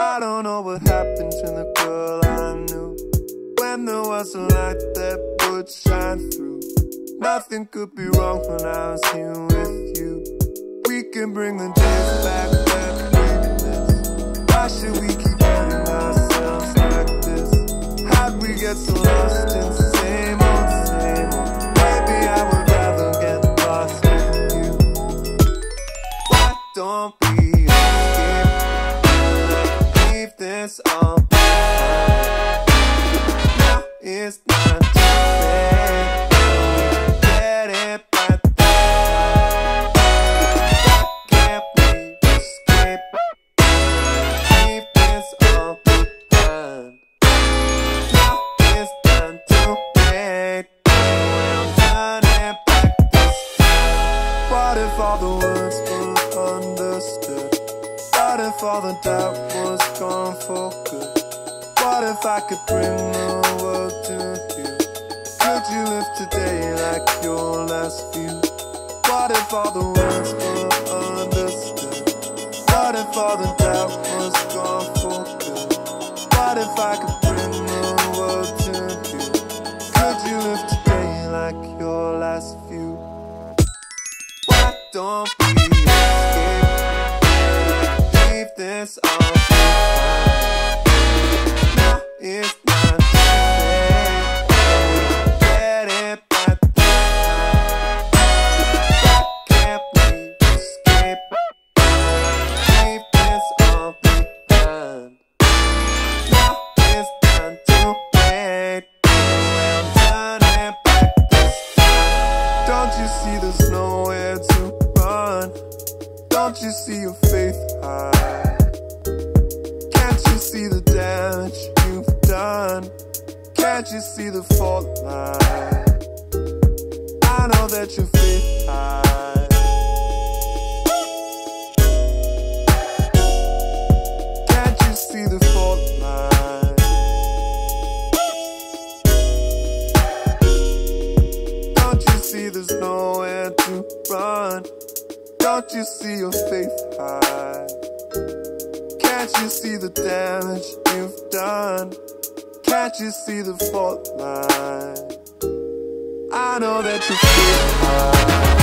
I don't know what happened to the girl I knew. When there was a light that would shine through. Nothing could be wrong when I was here with you. We can bring the days back that we missed. Why should we keep hurting ourselves like this? How'd we get so lost Leave all. Now it's. Get it can't we escape? All. Now it's. We'll turn it back time. What if all the words were understood? What if all the doubt was gone for good? What if I could bring the world to you? Could you live today like your last few? What if all the words were Leave this Can't you see the fault line? I know that your faith high. Can't you see the fault line? Don't you see there's nowhere to run? Don't you see your faith high? Can't you see the damage you've done? Can't you see the fault line? I know that you feel high.